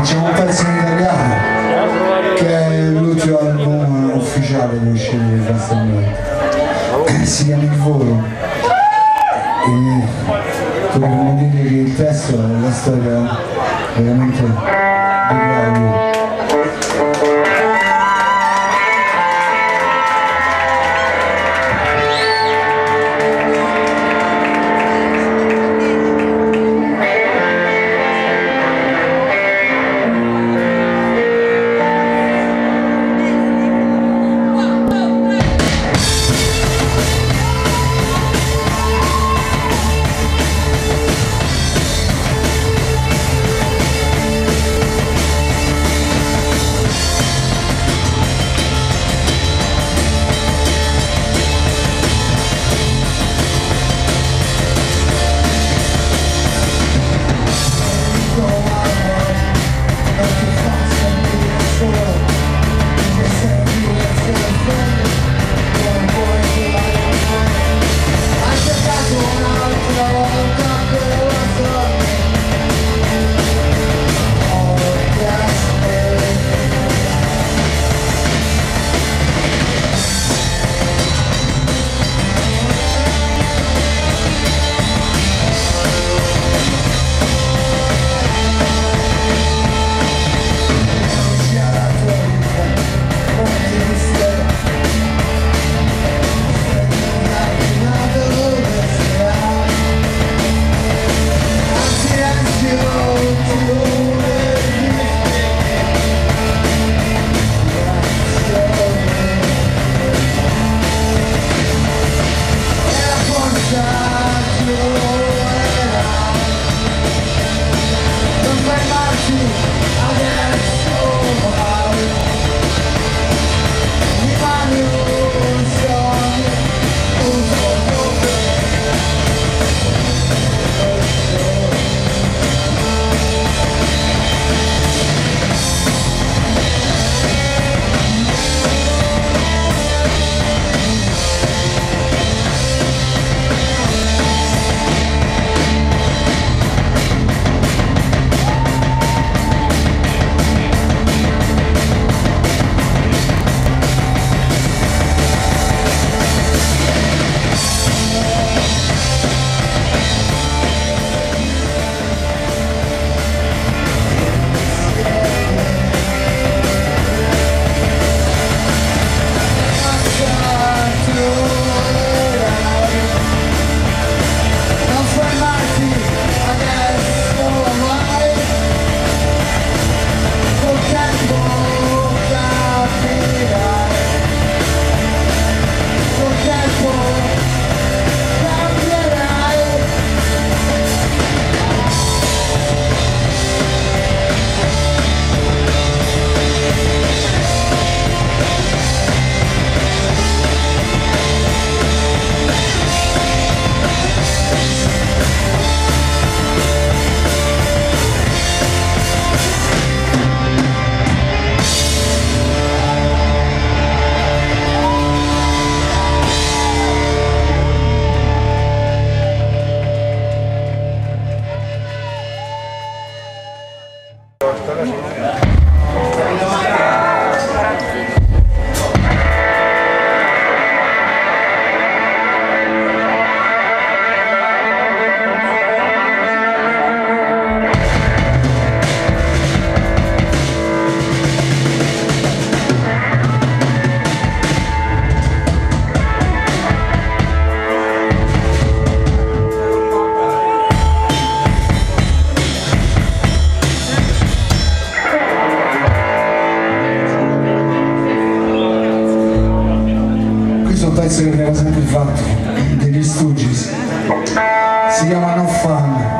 facciamo un pezzo in italiano che è l'ultimo album ufficiale che uscì Bastamento si chiama Il Volo. E dovremmo dire che il testo è la storia veramente di Claudio 何? pezzo che abbiamo sempre fatto degli Stooges. Si chiama No Fun.